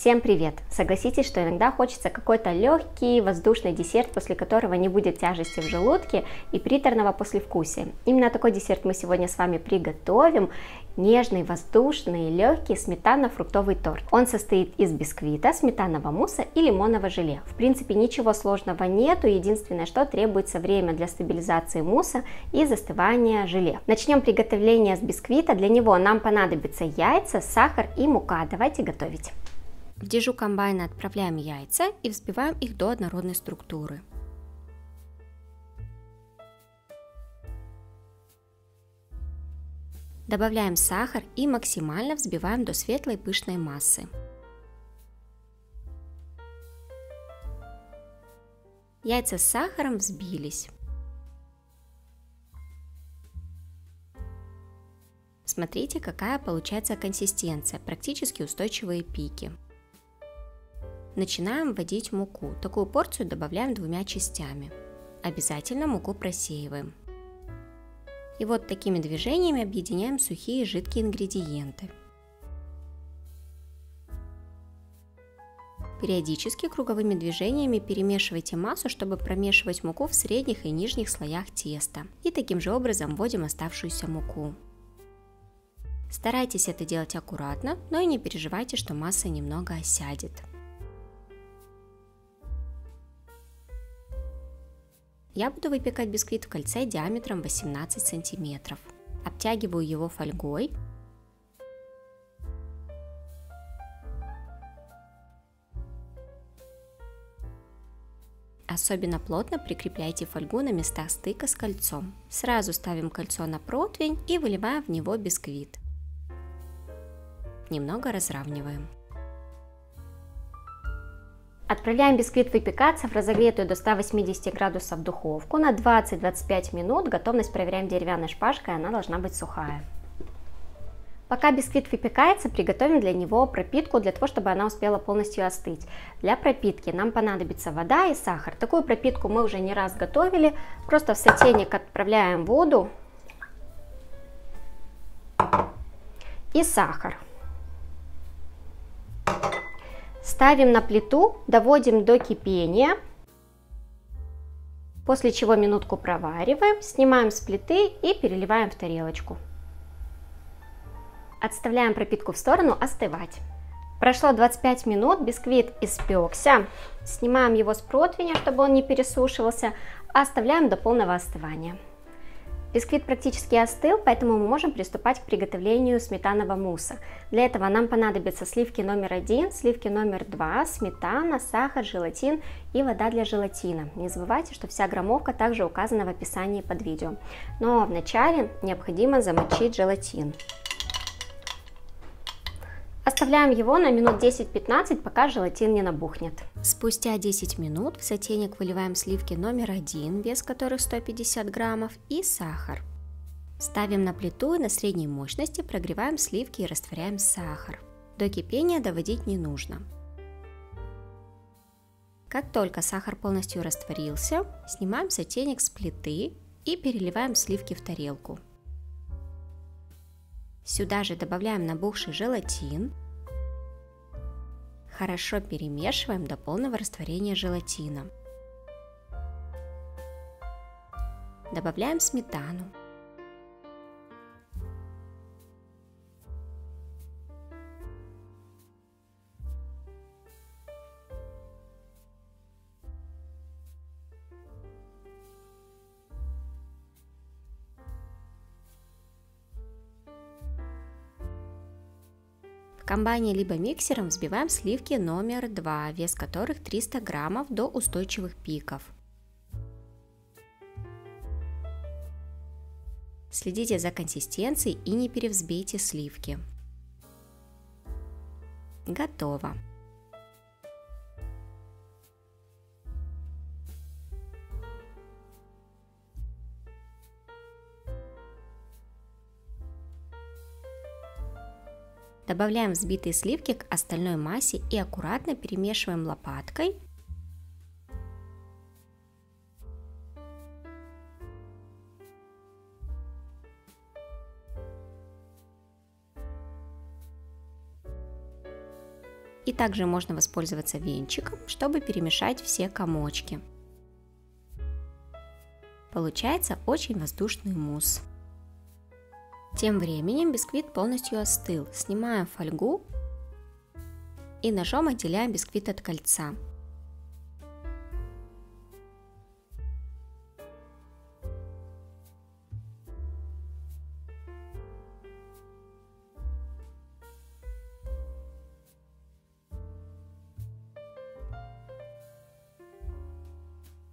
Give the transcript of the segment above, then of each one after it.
Всем привет! Согласитесь, что иногда хочется какой-то легкий воздушный десерт, после которого не будет тяжести в желудке и приторного послевкусия. Именно такой десерт мы сегодня с вами приготовим. Нежный, воздушный, легкий сметано-фруктовый торт. Он состоит из бисквита, сметанного мусса и лимонного желе. В принципе, ничего сложного нету, единственное, что требуется время для стабилизации мусса и застывания желе. Начнем приготовление с бисквита. Для него нам понадобится яйца, сахар и мука. Давайте готовить. В дежу комбайна отправляем яйца и взбиваем их до однородной структуры. Добавляем сахар и максимально взбиваем до светлой пышной массы. Яйца с сахаром взбились. Смотрите, какая получается консистенция, практически устойчивые пики. Начинаем вводить муку. Такую порцию добавляем двумя частями. Обязательно муку просеиваем. И вот такими движениями объединяем сухие и жидкие ингредиенты. Периодически круговыми движениями перемешивайте массу, чтобы промешивать муку в средних и нижних слоях теста. И таким же образом вводим оставшуюся муку. Старайтесь это делать аккуратно, но и не переживайте, что масса немного осядет. Я буду выпекать бисквит в кольце диаметром 18 сантиметров. Обтягиваю его фольгой. Особенно плотно прикрепляйте фольгу на местах стыка с кольцом. Сразу ставим кольцо на противень и выливаем в него бисквит. Немного разравниваем. Отправляем бисквит выпекаться в разогретую до 180 градусов духовку на 20-25 минут. Готовность проверяем деревянной шпажкой, она должна быть сухая. Пока бисквит выпекается, приготовим для него пропитку, для того, чтобы она успела полностью остыть. Для пропитки нам понадобится вода и сахар. Такую пропитку мы уже не раз готовили. Просто в сотейник отправляем воду и сахар. Ставим на плиту, доводим до кипения, после чего минутку провариваем, снимаем с плиты и переливаем в тарелочку. Отставляем пропитку в сторону остывать. Прошло 25 минут, бисквит испекся. Снимаем его с противня, чтобы он не пересушивался, а оставляем до полного остывания. Бисквит практически остыл, поэтому мы можем приступать к приготовлению сметанного мусса. Для этого нам понадобятся сливки номер один, сливки номер два, сметана, сахар, желатин и вода для желатина. Не забывайте, что вся граммовка также указана в описании под видео. Но вначале необходимо замочить желатин. Оставляем его на минут 10-15, пока желатин не набухнет. Спустя 10 минут в сотейник выливаем сливки номер один, вес которых 150 граммов, и сахар. Ставим на плиту и на средней мощности прогреваем сливки и растворяем сахар. До кипения доводить не нужно. Как только сахар полностью растворился, снимаем сотейник с плиты и переливаем сливки в тарелку. Сюда же добавляем набухший желатин. Хорошо перемешиваем до полного растворения желатина. Добавляем сметану. Комбайне либо миксером взбиваем сливки номер 2, вес которых 300 граммов до устойчивых пиков. Следите за консистенцией и не перевзбейте сливки. Готово. Добавляем взбитые сливки к остальной массе и аккуратно перемешиваем лопаткой. И также можно воспользоваться венчиком, чтобы перемешать все комочки. Получается очень воздушный мусс. Тем временем бисквит полностью остыл. Снимаем фольгу и ножом отделяем бисквит от кольца.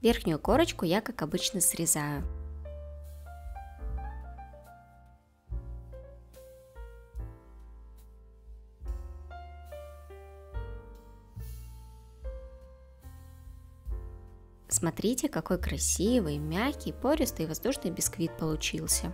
Верхнюю корочку я, как обычно, срезаю. Смотрите, какой красивый, мягкий, пористый и воздушный бисквит получился.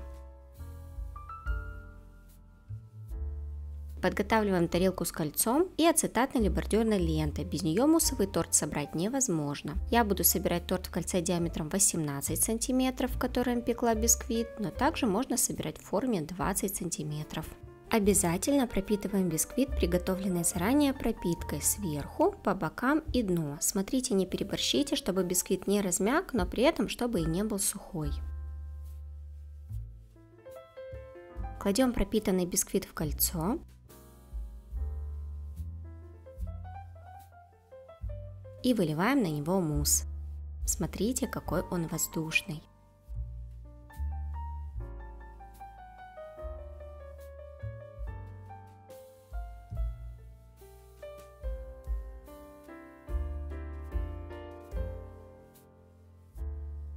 Подготавливаем тарелку с кольцом и ацетатной или бордюрной лентой. Без нее муссовый торт собрать невозможно. Я буду собирать торт в кольце диаметром 18 см, в котором пекла бисквит, но также можно собирать в форме 20 см. Обязательно пропитываем бисквит, приготовленной заранее пропиткой сверху, по бокам и дну. Смотрите, не переборщите, чтобы бисквит не размяк, но при этом, чтобы и не был сухой. Кладем пропитанный бисквит в кольцо. и выливаем на него мусс. Смотрите, какой он воздушный.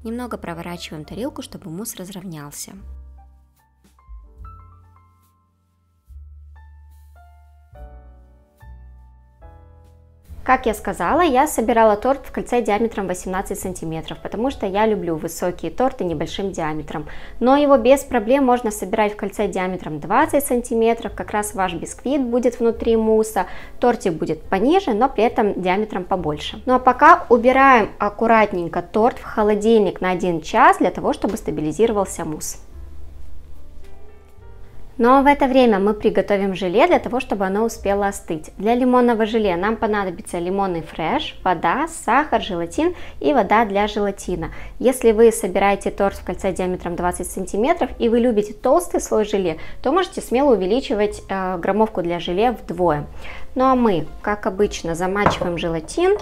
Немного проворачиваем тарелку, чтобы мусс разровнялся. Как я сказала, я собирала торт в кольце диаметром 18 сантиметров, потому что я люблю высокие торты небольшим диаметром. Но его без проблем можно собирать в кольце диаметром 20 сантиметров, как раз ваш бисквит будет внутри мусса, тортик будет пониже, но при этом диаметром побольше. Ну а пока убираем аккуратненько торт в холодильник на 1 час для того, чтобы стабилизировался мусс. Но в это время мы приготовим желе для того, чтобы оно успело остыть. Для лимонного желе нам понадобится лимонный фреш, вода, сахар, желатин и вода для желатина. Если вы собираете торт в кольце диаметром 20 см и вы любите толстый слой желе, то можете смело увеличивать э, граммовку для желе вдвое. Ну а мы, как обычно, замачиваем желатин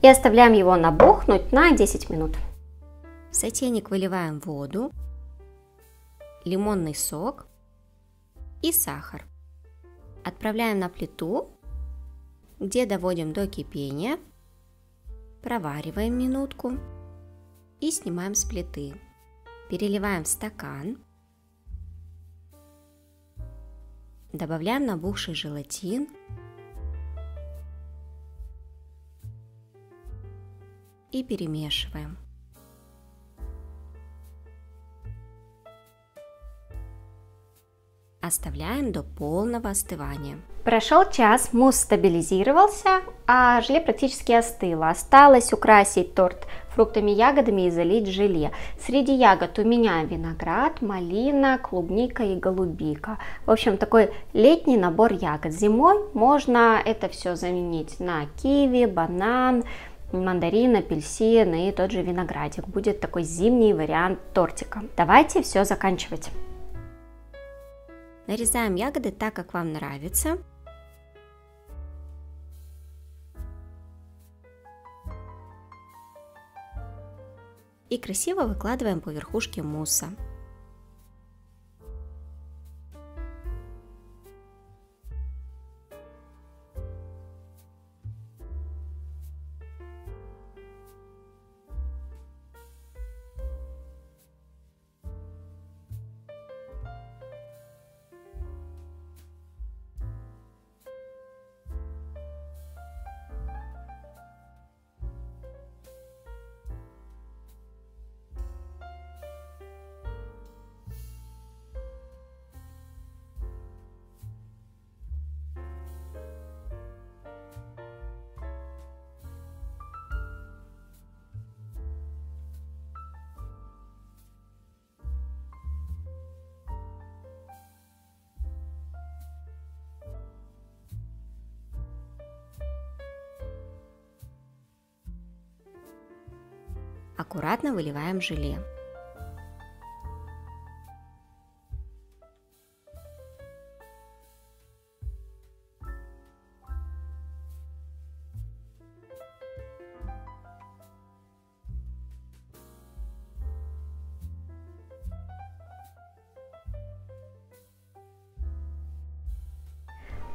и оставляем его набухнуть на 10 минут. В сотейник выливаем воду лимонный сок и сахар. Отправляем на плиту, где доводим до кипения, провариваем минутку и снимаем с плиты. Переливаем в стакан, добавляем набухший желатин и перемешиваем. Оставляем до полного остывания. Прошел час, мусс стабилизировался, а желе практически остыло. Осталось украсить торт фруктами, ягодами и залить желе. Среди ягод у меня виноград, малина, клубника и голубика. В общем, такой летний набор ягод. Зимой можно это все заменить на киви, банан, мандарин, апельсин и тот же виноградик. Будет такой зимний вариант тортика. Давайте все заканчивать. Нарезаем ягоды так, как вам нравится. И красиво выкладываем по верхушке мусса. Аккуратно выливаем желе.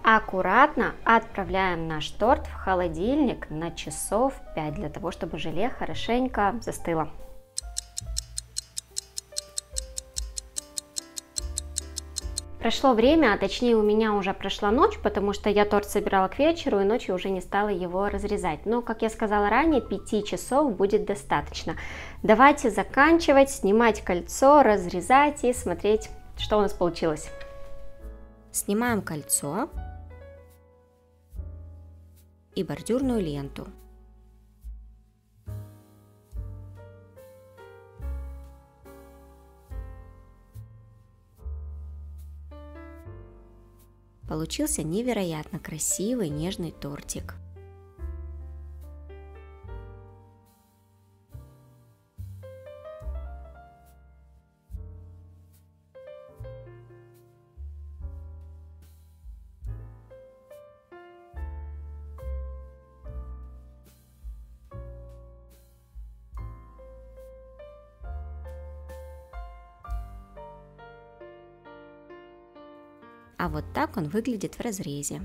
Аккуратно отправляем наш торт в холодильник на часов 5, для того, чтобы желе хорошенько застыло. Прошло время, а точнее у меня уже прошла ночь, потому что я торт собирала к вечеру и ночью уже не стала его разрезать. Но, как я сказала ранее, 5 часов будет достаточно. Давайте заканчивать, снимать кольцо, разрезать и смотреть, что у нас получилось. Снимаем кольцо и бордюрную ленту. Получился невероятно красивый нежный тортик. А вот так он выглядит в разрезе.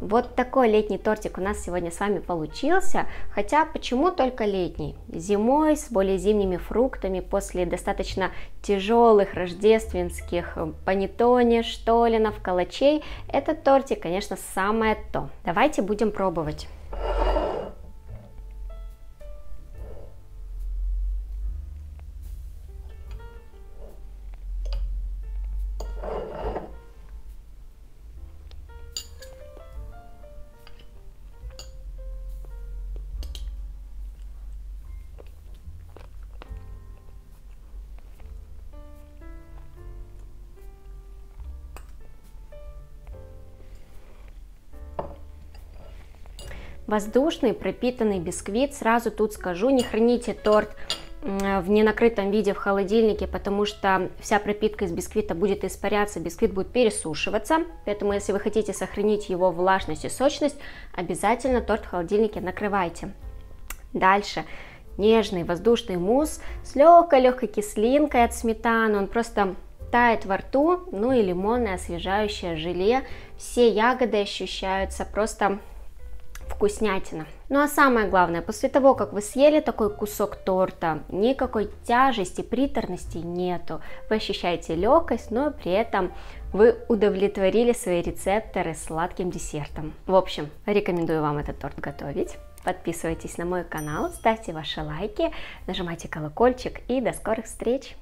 Вот такой летний тортик у нас сегодня с вами получился, хотя почему только летний? Зимой с более зимними фруктами после достаточно тяжелых рождественских панеттоне, штолинов, калачей, этот тортик, конечно, самое то. Давайте будем пробовать. Воздушный пропитанный бисквит, сразу тут скажу, не храните торт в ненакрытом виде в холодильнике, потому что вся пропитка из бисквита будет испаряться, бисквит будет пересушиваться, поэтому если вы хотите сохранить его влажность и сочность, обязательно торт в холодильнике накрывайте. Дальше. Нежный воздушный мусс с легкой-легкой кислинкой от сметаны, он просто тает во рту, ну и лимонное освежающее желе, все ягоды ощущаются просто вкуснятина. Ну а самое главное, после того, как вы съели такой кусок торта, никакой тяжести, приторности нету. Вы ощущаете легкость, но при этом вы удовлетворили свои рецепторы сладким десертом. В общем, рекомендую вам этот торт готовить. Подписывайтесь на мой канал, ставьте ваши лайки, нажимайте колокольчик и до скорых встреч!